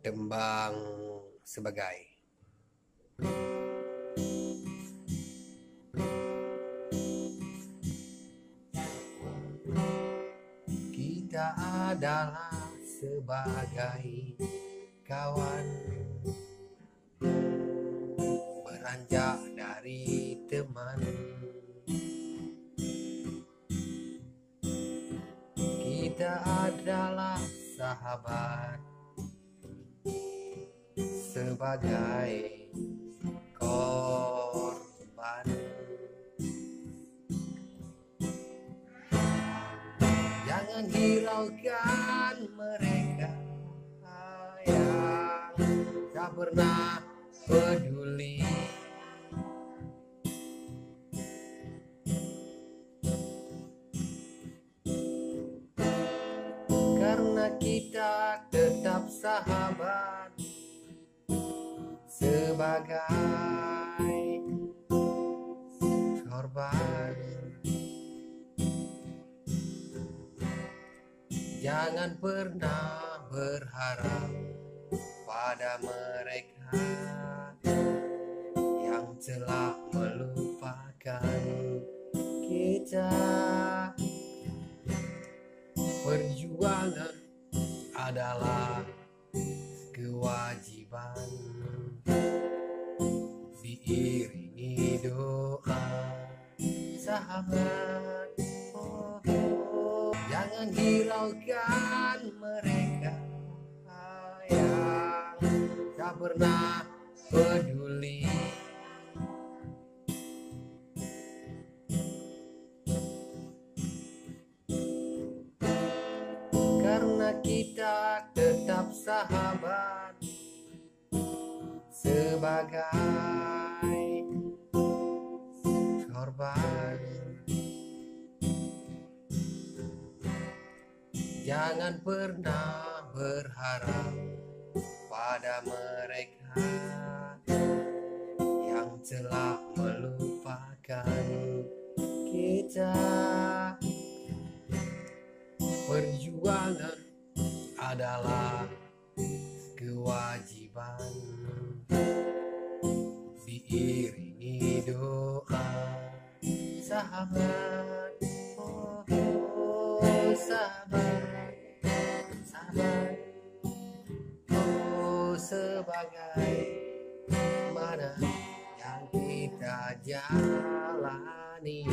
tembang sebagai. Kita adalah sebagai kawan. Beranjak dari teman. Kita adalah sahabat sebagai korban. Jangan hiraukan mereka yang tak pernah peduli. Karena kita tetap sahabat sebagai korban. Jangan pernah berharap pada mereka yang telah melupakan kita. Perjuangan adalah kewajiban diiringi doa sahabat oh, oh. jangan hiraukan mereka yang tak pernah peduli karena kita tetap sahabat sebagai jangan pernah berharap pada mereka yang telah melupakan kita. Perjuangan adalah kewajiban. Diiringi doa sahabat sebagai mana yang kita jalani